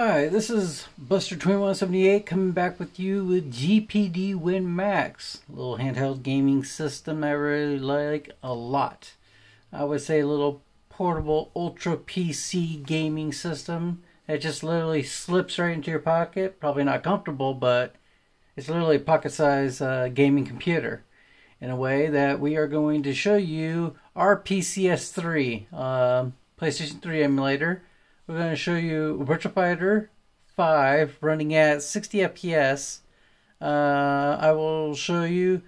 Hi, this is Buster2178 coming back with you with GPD Win Max, a little handheld gaming system I really like a lot. I would say a little portable ultra PC gaming system that just literally slips right into your pocket. Probably not comfortable, but it's literally a pocket size uh, gaming computer in a way that we are going to show you RPCS3 uh, PlayStation 3 emulator we're going to show you Virtua Fighter 5 running at 60 FPS. Uh, I will show you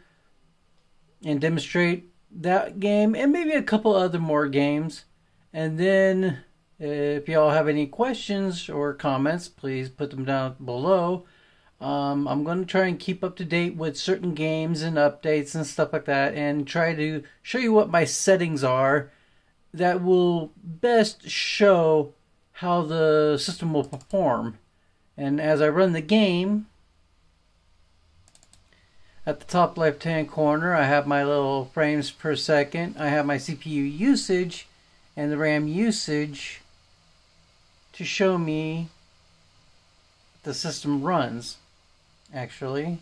and demonstrate that game and maybe a couple other more games. And then if y'all have any questions or comments, please put them down below. Um, I'm going to try and keep up to date with certain games and updates and stuff like that and try to show you what my settings are that will best show how the system will perform. And as I run the game, at the top left hand corner I have my little frames per second. I have my CPU usage and the RAM usage to show me the system runs actually.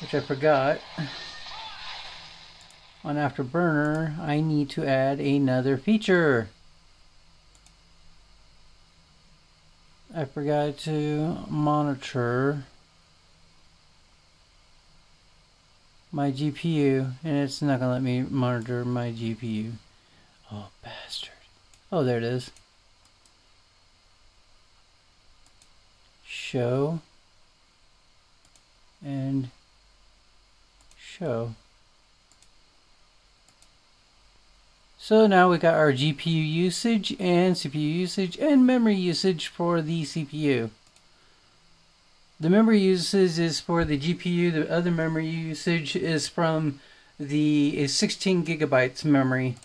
Which I forgot on Afterburner, I need to add another feature. I forgot to monitor my GPU, and it's not going to let me monitor my GPU. Oh, bastard. Oh, there it is. Show and show. So now we got our GPU usage and CPU usage and memory usage for the CPU. The memory usage is for the GPU, the other memory usage is from the 16 gigabytes memory.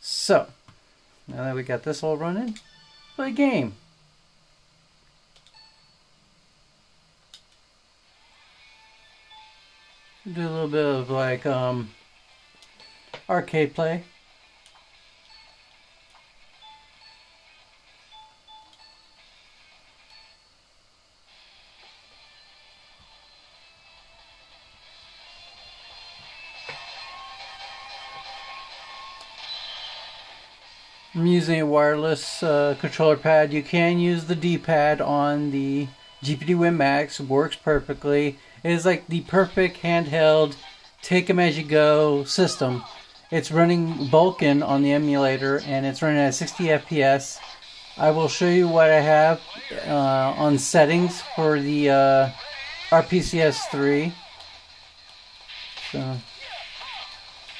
So, now that we got this all running, play game. Do a little bit of like um, arcade play. I'm using a wireless uh, controller pad. You can use the D-pad on the GPD Win Max. Works perfectly. It is like the perfect handheld, take them as you go system. It's running Vulkan on the emulator and it's running at 60 FPS. I will show you what I have uh, on settings for the uh, RPCS3. So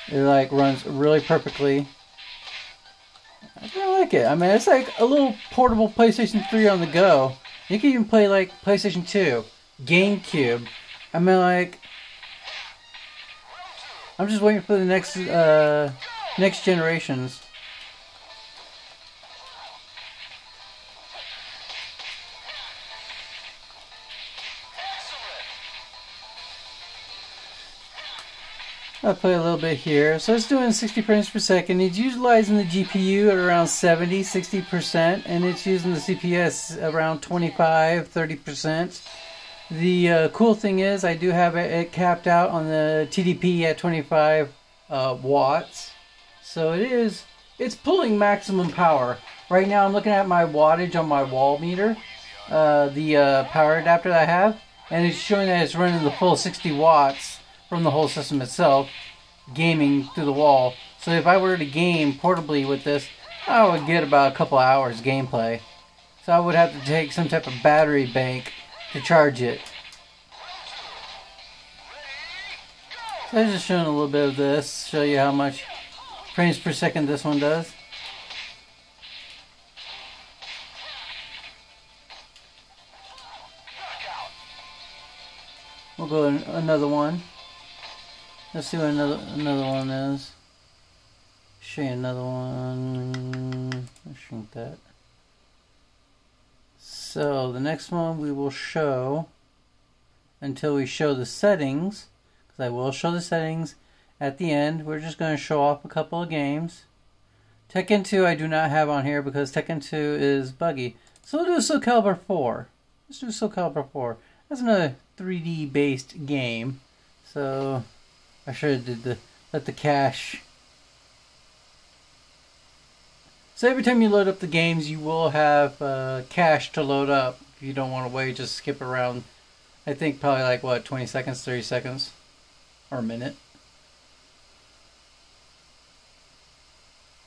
it like runs really perfectly. I kind of like it. I mean, it's like a little portable PlayStation 3 on the go. You can even play like PlayStation 2, GameCube. I mean, like, I'm just waiting for the next uh, next generations. I'll play a little bit here. So it's doing 60 frames per second. It's utilizing the GPU at around 70, 60%, and it's using the CPS around 25, 30%. The uh, cool thing is I do have it, it, capped out on the TDP at 25 uh, watts. So it is, it's pulling maximum power. Right now I'm looking at my wattage on my wall meter, uh, the uh, power adapter I have, and it's showing that it's running the full 60 watts from the whole system itself, gaming through the wall. So if I were to game portably with this, I would get about a couple hours gameplay. So I would have to take some type of battery bank to charge it. So I'm just showing a little bit of this, show you how much frames per second this one does. We'll go another one. Let's see what another another one is. Show you another one. Let's shrink that. So the next one we will show until we show the settings, because I will show the settings at the end. We're just going to show off a couple of games. Tekken 2 I do not have on here because Tekken 2 is buggy. So we'll do Soul Calibur 4. Let's do Soul Calibur 4. That's another 3D based game. So I should have did the let the cache. So every time you load up the games, you will have uh, cache to load up. If you don't want to wait, just skip around. I think probably like what 20 seconds, 30 seconds, or a minute.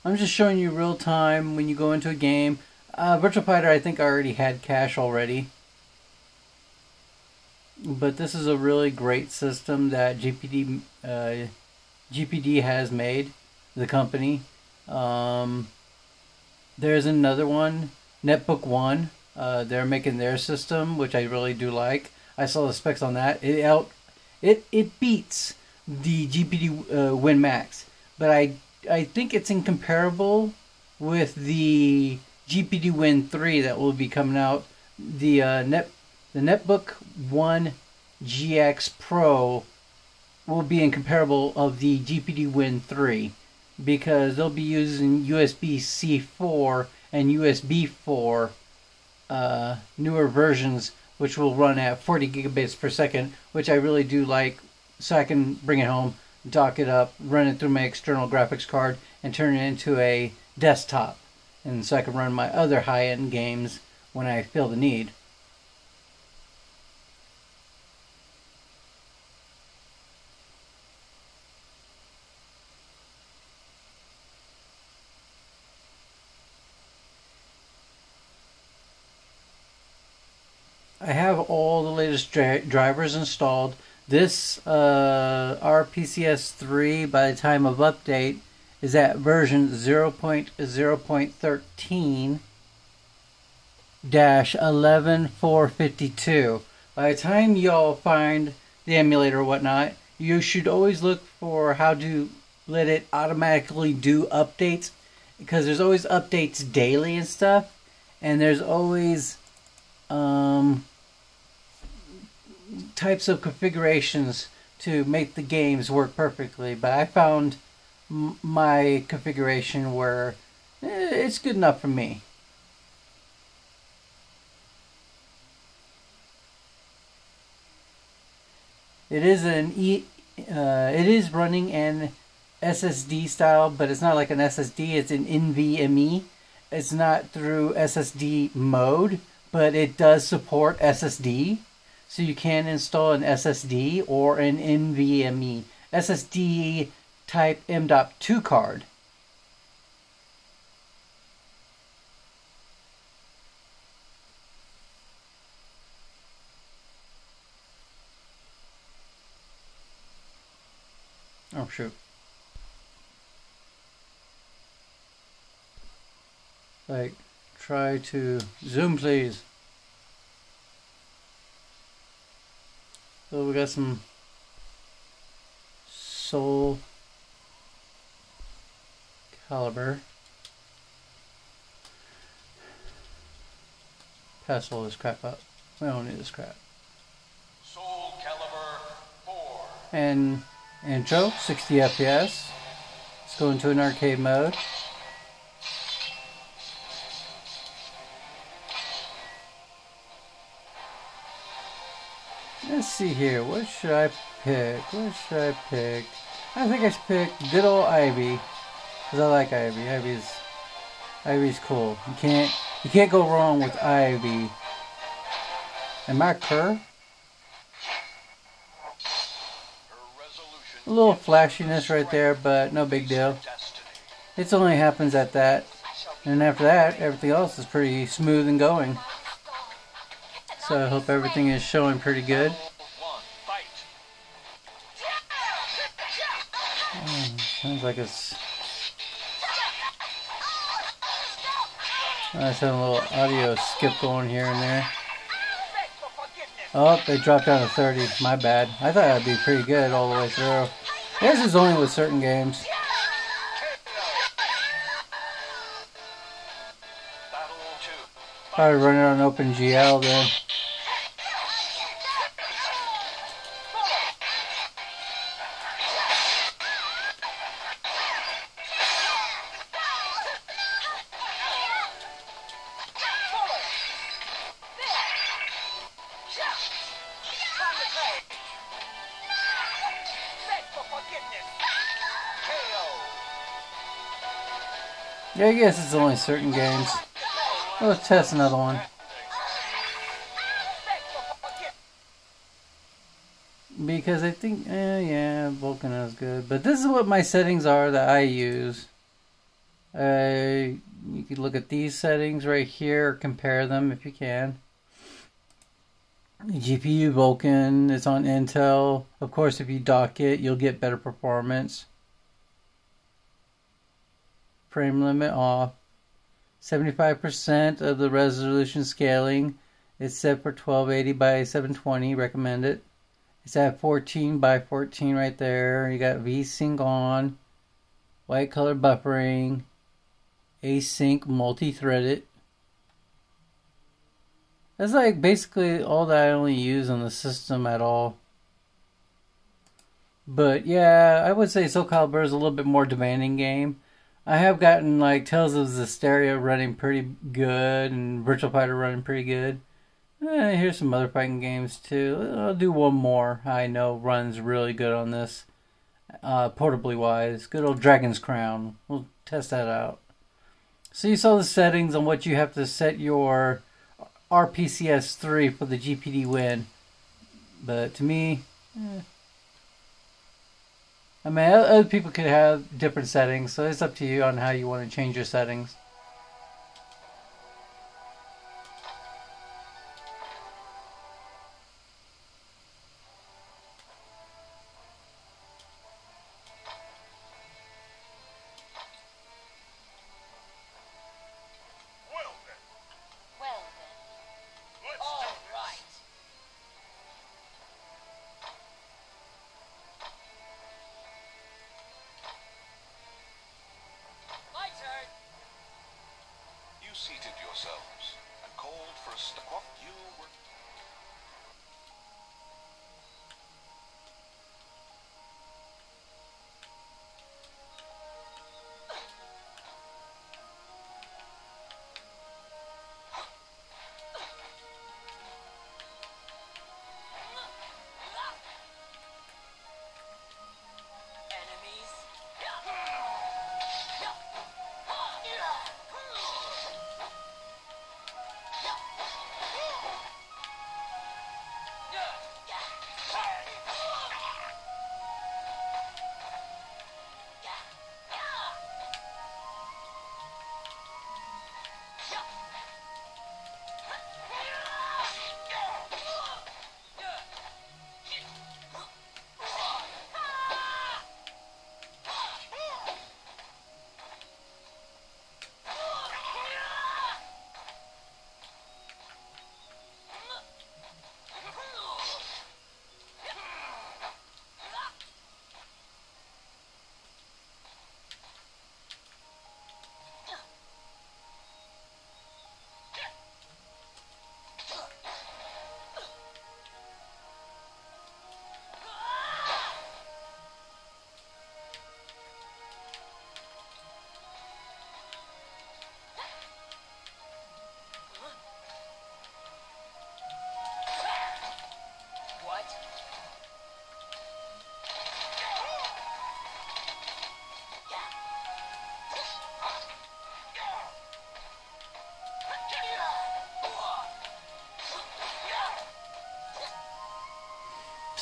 I'm just showing you real time when you go into a game. Uh, Virtual Fighter, I think, I already had cache already. But this is a really great system that GPD uh, GPD has made, the company. Um, there's another one, Netbook One. Uh, they're making their system, which I really do like. I saw the specs on that. It out, it it beats the GPD uh, Win Max, but I I think it's incomparable with the GPD Win 3 that will be coming out. The uh, net the Netbook One GX Pro will be incomparable of the GPD Win 3 because they'll be using USB C4 and USB 4 uh, newer versions, which will run at 40 gigabits per second, which I really do like, so I can bring it home, dock it up, run it through my external graphics card, and turn it into a desktop, and so I can run my other high-end games when I feel the need. I have all the latest dri drivers installed. This uh, RPCS3, by the time of update, is at version 0.0.13 dash 11452. By the time y'all find the emulator or whatnot, you should always look for how to let it automatically do updates because there's always updates daily and stuff, and there's always um, types of configurations to make the games work perfectly, but I found my configuration where eh, it's good enough for me. It is an e, uh, it is running an SSD style, but it's not like an SSD. It's an NVMe. It's not through SSD mode, but it does support SSD. So you can install an SSD or an NVMe SSD type M.2 card. Oh shoot. Like, try to zoom please. So we got some Soul Calibur. Pass all this crap up. We don't need this crap. Soul Calibur 4. And intro, 60 FPS. Let's go into an arcade mode. Let's see here. What should I pick? What should I pick? I think I should pick good old Ivy. Cause I like Ivy. Ivy's Ivy's cool. You can't you can't go wrong with Ivy. Am I Kerr? A little flashiness right there, but no big deal. It only happens at that. And after that, everything else is pretty smooth and going. So I hope everything is showing pretty good. Oh, sounds like it's... I just had a little audio skip going here and there. Oh, they dropped down to 30. My bad. I thought that'd be pretty good all the way through. This is only with certain games. Probably run it on OpenGL then. Yeah, I guess it's only certain games. Let's test another one. Because I think, eh, yeah, Vulkan is good. But this is what my settings are that I use. Uh, you can look at these settings right here, compare them if you can. GPU Vulkan, it's on Intel. Of course, if you dock it, you'll get better performance. Frame limit off. 75% of the resolution scaling is set for 1280 by 720, recommend it. It's at 14 by 14 right there. You got VSync on, write color buffering, async multi-threaded. That's like basically all that I only use on the system at all. But yeah, I would say Soul Calibur is a little bit more demanding game. I have gotten like Tales of Zestiria running pretty good and Virtual Fighter running pretty good. Eh, here's some other fighting games too. I'll do one more. I know runs really good on this, uh, portably wise. Good old Dragon's Crown. We'll test that out. So you saw the settings on what you have to set your RPCS three for the GPD win, but to me, eh. I mean, other people could have different settings, so it's up to you on how you want to change your settings. Seated yourselves and called for a stop. You were...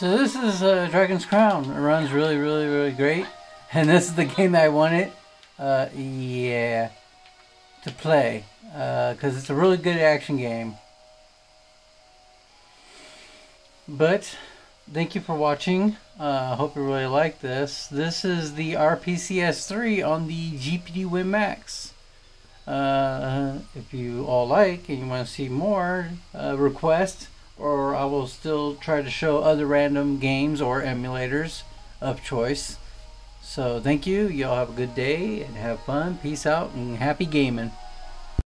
So this is uh, Dragon's Crown. It runs really, really, really great. And this is the game that I wanted, uh, yeah, to play. Because uh, it's a really good action game. But, thank you for watching. Uh, I hope you really like this. This is the RPCS 3 on the GPD Win Max. Uh, if you all like and you want to see more, uh, request or I will still try to show other random games or emulators of choice. So thank you. Y'all have a good day and have fun. Peace out and happy gaming.